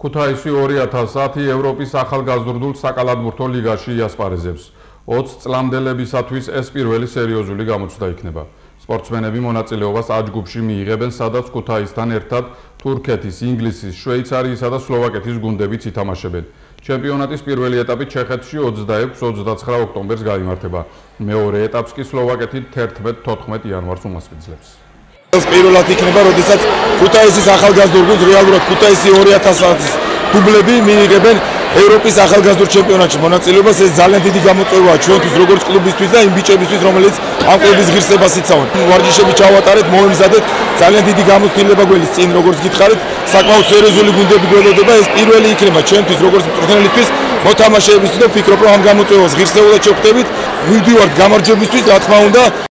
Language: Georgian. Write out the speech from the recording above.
ქუთაისი 2010 ევროპის ახალგაზრდულ საკალათბურთო ლიგაში იასპარეზებს. 20 წლამდელებისათვის ეს პირველი სერიოზული გამოცდა იქნება. სპორტსმენები მონაწილეობას აჯგუფში მიიღებენ, სადაც ქუთაისთან ერთად თურქეთის, ინგლისის, შვეიცარიისა და სლოვაკეთის გუნდებიც ითამაშებენ. ჩემპიონატის პირველი ეტაპი ჩეხეთში 26-29 ოქტომბერს გამართება. მეორე ეტაპს კი სლოვაკეთი 11-14 იანვარს უმასპინძლებს. პირველად იქნება, როდესაც ქუთაისის ახალგაზრდულ გუნდს რეალურად ქუთაისი 2000-ის დუბლები მიიღებენ ევროპის ახალგაზრდულ ჩემპიონატში მონაწილეობას. ეს ძალიან დიდი გამოწვევაა ჩვენთვის როგორც კლუბისთვის და იმ ბიჭებისთვის, რომელიც ამ კლუბის ღირსებას იცავენ. ვარჯიშები ჩავატარეთ, მოემზადეთ, ძალიან დიდი გამოცდილება გველის წინ, როგორც გითხარით, საკმაოდ სერიოზული გუნდები გველოდება. ეს პირველი იქნება ჩვენთვის როგორც მწვრთნელისთვის მოთამაშეებისთვის და ვფიქრობ, რომ ამ გამოწვევას ღირსეულად შევხვდებით. მივდივართ გამარჯვებისთვის, რა თქმა უნდა.